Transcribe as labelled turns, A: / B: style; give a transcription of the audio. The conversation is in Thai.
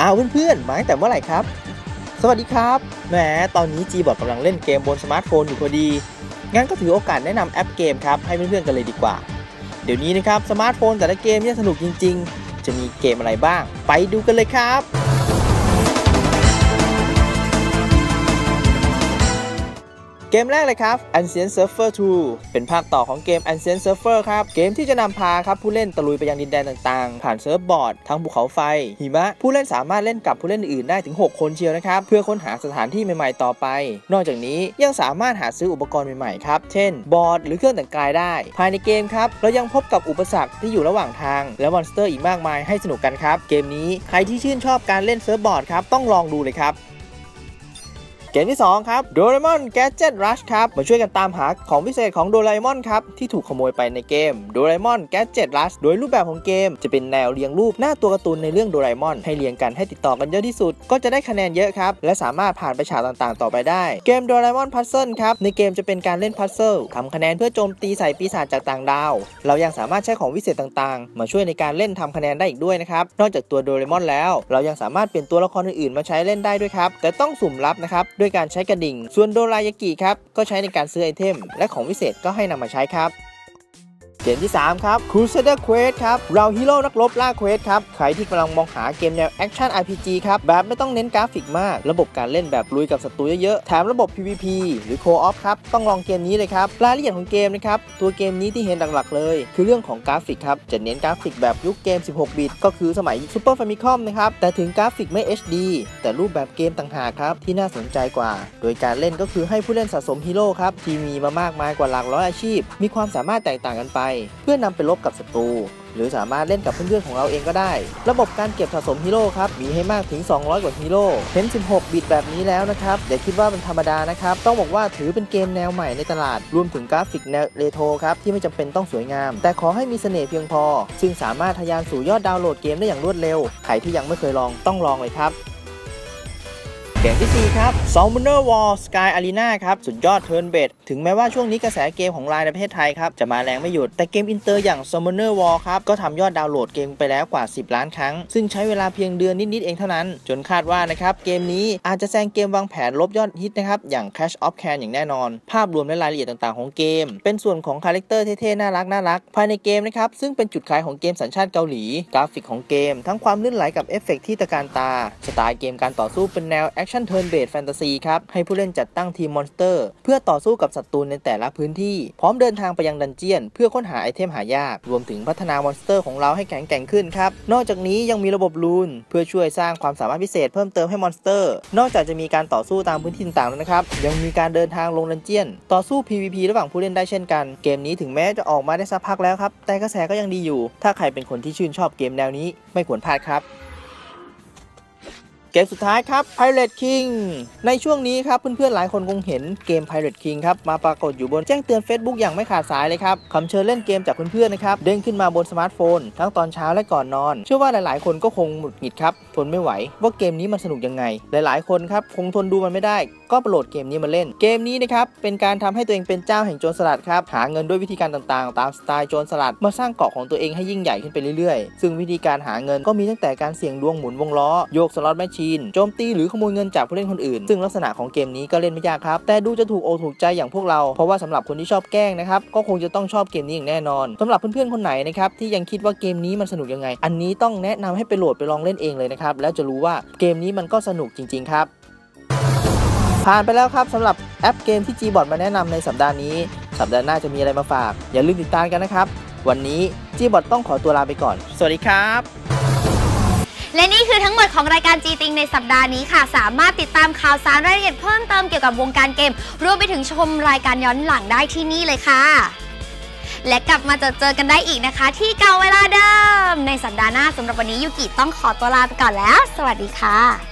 A: อ้าวเพื่อนๆมาตั้งแต่เมื่อไหร่ครับ สวัสดีครับแหมตอนนี้จีบอดกำลังเล่นเกมบนสมาร์ทโฟนอยู่พอดี งั้นก็ถือโอกาสแนะนำแอปเกมครับให้เพื่อนๆกันเลยดีกว่า เดี๋ยวนี้นะครับสมาร์ทโฟนแต่ละเกมเนี่ยสนุกจริง ๆ จะมีเกมอะไรบ้าง ไปดูกันเลยครับ เกมแรกเลยครับ Ancient Surfer 2 เป็นภาคต่อของเกม Ancient Surfer ครับ เกมที่จะนำพาครับผู้เล่นตะลุยไปยังดินแดนต่างๆ ผ่าน surfboard ทั้งภูเขาไฟ หิมะ ผู้เล่นสามารถเล่นกับผู้เล่นอื่นได้ถึง 6 คนเชียวนะครับ เพื่อค้นหาสถานที่ใหม่ๆต่อไป นอกจากนี้ยังสามารถหาซื้ออุปกรณ์ใหม่ๆครับ เช่น บอร์ด หรือเครื่องแต่งกายได้ ภายในเกมครับเรายังพบกับอุปสรรคที่อยู่ระหว่างทาง และ monster อีกมากมายให้สนุกกันครับ เกมนี้ใครที่ชื่นชอบการเล่น surfboard ครับต้องลองดูเลยครับ เกมที่ 2 ครับ Doraemon Gadget Rush ครับ มาช่วยกันตามหาของวิเศษของโดราเอมอนครับ ที่ถูกขโมยไปในเกม Doraemon Gadget Rush โดยรูปแบบของเกม จะเป็นแนวเรียงรูปหน้าตัวการ์ตูนในเรื่องโดราเอมอน ให้เรียงกันให้ติดต่อกันเยอะที่สุด ก็จะได้คะแนนเยอะครับ และสามารถผ่านไปฉากต่างๆ ต่อไปได้ เกม Doraemon Puzzle ครับ ในเกมจะเป็นการเล่น puzzle ทำคะแนนเพื่อโจมตีใส่ปีศาจจากต่างดาว เรายังสามารถใช้ของวิเศษต่างๆ มาช่วยในการเล่นทำคะแนนได้อีกด้วยนะครับ นอกจากตัวโดเรมอนแล้ว เรายังสามารถเปลี่ยนตัวละครอื่นๆ มาใช้เล่นได้ด้วยครับ แต่ต้องสุ่มรับนะครับด้วยการใช้กระดิ่ง ส่วนโดรายากิครับก็ใช้ในการซื้อไอเทม และของวิเศษก็ให้นำมาใช้ครับ เกมที่ 3 ครับ Crusader Quest ครับ เหล่าฮีโร่นักรบล่า quest ครับ ใครที่กำลังมองหาเกมแนวแอคชั่น RPG ครับ แบบไม่ต้องเน้นกราฟิกมาก ระบบการเล่นแบบลุยกับศัตรูเยอะๆ แถมระบบ PVP หรือ Co-op ครับ ต้องลองเกมนี้เลยครับ รายละเอียดของเกมนะครับ ตัวเกมนี้ที่เห็นหลักๆเลย คือเรื่องของกราฟิกครับ จะเน้นกราฟิกแบบยุคเกม 16 บิต ก็คือสมัย Super Famicom นะครับ แต่ถึงกราฟิกไม่ HD แต่รูปแบบเกมต่างหากครับที่น่าสนใจกว่า โดยการเล่นก็คือให้ผู้เล่นสะสมฮีโร่ครับที่มีมามากมายกว่าหลักร้อยอาชีพ มีความสามารถแตกต่างกันไปเพื่อนำไปรบกับศัตรูหรือสามารถเล่นกับเพื่อนๆของเราเองก็ได้ ระบบการเก็บสะสมฮีโร่ครับ มีให้มากถึง 200 กว่าฮีโร่เห็น16 บิตแบบนี้แล้วนะครับ อย่าคิดว่าเป็นธรรมดานะครับ ต้องบอกว่าถือเป็นเกมแนวใหม่ในตลาด รวมถึงกราฟิกแนวเรโทรครับ ที่ไม่จำเป็นต้องสวยงาม แต่ขอให้มีเสน่ห์เพียงพอ ซึ่งสามารถทะยานสู่ยอดดาวน์โหลดเกมได้อย่างรวดเร็ว ใครที่ยังไม่เคยลองต้องลองเลยครับ เกมที่ 4 ครับ Summoner War Sky Arena ครับ สุดยอด turn-based ถึงแม้ว่าช่วงนี้กระแสเกมของไลน์ในประเทศไทยครับ จะมาแรงไม่หยุด แต่เกมอินเตอร์อย่าง Summoner War ครับ ก็ทำยอดดาวน์โหลดเกมไปแล้วกว่า 10 ล้านครั้ง ซึ่งใช้เวลาเพียงเดือนนิด ๆ เองเท่านั้น จนคาดว่านะครับ เกมนี้อาจจะแซงเกมวางแผนรบยอดฮิตนะครับ อย่าง Clash of Clans อย่างแน่นอน ภาพรวมและรายละเอียดต่าง ๆ ของเกม เป็นส่วนของ character เท่ ๆ น่ารักน่ารักภายในเกมนะครับซึ่งเป็นจุดขายของเกมสัญชาติเกาหลี กราฟิกของเกม ทั้งความลื่นไหลกับเอฟเฟกต์ที่ตระการตาสไตล์เกมการต่อสู้เป็นแนวแอคชั่น turn-based แฟนตาซีครับ ให้ผู้เล่นจัดตั้งทีม monster เพื่อต่อสู้กับศัตรูในแต่ละพื้นที่ พร้อมเดินทางไปยัง dungeon เพื่อค้นหาไอเทมหายาก รวมถึงพัฒนา monster ของเราให้แข็งแกร่งขึ้นครับ นอกจากนี้ยังมีระบบ rune เพื่อช่วยสร้างความสามารถพิเศษเพิ่มเติมให้ monster นอกจากจะมีการต่อสู้ตามพื้นที่ต่างๆแล้วนะครับ ยังมีการเดินทางลง dungeon ต่อสู้ PVP ระหว่างผู้เล่นได้เช่นกัน เกมนี้ถึงแม้จะออกมาได้สักพักแล้วครับ แต่กระแสก็ยังดีอยู่ ถ้าใครเป็นคนที่ชื่นชอบเกมแนวนี้ไม่ควรพลาดครับ เกมสุดท้ายครับ Pirate King ในช่วงนี้ครับเพื่อนๆหลายคนคงเห็นเกม Pirate King ครับมาปรากฏอยู่บนแจ้งเตือน Facebook อย่างไม่ขาดสายเลยครับคำเชิญเล่นเกมจากเพื่อนๆนะครับเด้งขึ้นมาบนสมาร์ทโฟน ทั้งตอนเช้าและก่อนนอน เชื่อว่าหลายๆ คนก็คงหงุดหงิดครับทนไม่ไหว ว่าเกมนี้มันสนุกยังไง หลายๆ คนครับคงทนดูมันไม่ได้ ก็โหลดเกมนี้มาเล่น เกมนี้นะครับเป็นการทำให้ตัวเองเป็นเจ้าแห่งโจรสลัดครับหาเงินด้วยวิธีการต่างๆ ตามสไตล์โจรสลัดมาสร้างเกาะของตัวเองให้ยิ่งใหญ่ขึ้นไปเรื่อยๆ ซึ่งวิธีการหาเงินก็มีตั้งแต่การเสี่ยงดวงหมุนวงล้อโยก slot machine โจมตีหรือขโมยเงินจากผู้เล่นคนอื่น ซึ่งลักษณะของเกมนี้ก็เล่นไม่ยากครับ แต่ดูจะถูกอกถูกใจอย่างพวกเรา เพราะว่าสำหรับคนที่ชอบแกล้งนะครับ ก็คงจะต้องชอบเกมนี้อย่างแน่นอนสำหรับเพื่อนๆคนไหนนะครับที่ยังคิดว่าเกมนี้มันสนุกยังไง อันนี้ต้องแนะนำให้ไปโหลดไปลองเล่นเองเลยนะครับ แล้วจะรู้ว่าเกมนี้มันก็สนุกจริง ๆ ครับ ผ่านไปแล้วครับสำหรับแอปเกมที่ Gbot มาแนะนำในสัปดาห์นี้ สัปดาห์หน้าจะมีอะไรมาฝาก อย่าลืมติดตามกันนะครับ วันนี้ Gbot ต้องขอตัวลาไปก่อน สวัสดีครับ
B: และนี่คือทั้งหมดของรายการจีติงในสัปดาห์นี้ค่ะ สามารถติดตามข่าวสารรายละเอียดเพิ่มเติมเกี่ยวกับวงการเกม รวมไปถึงชมรายการย้อนหลังได้ที่นี่เลยค่ะ และกลับมาเจอเจอกันได้อีกนะคะ ที่เก่าเวลาเดิม ในสัปดาห์หน้าสำหรับวันนี้ยูกิต้องขอตัวลาไปก่อนแล้ว สวัสดีค่ะ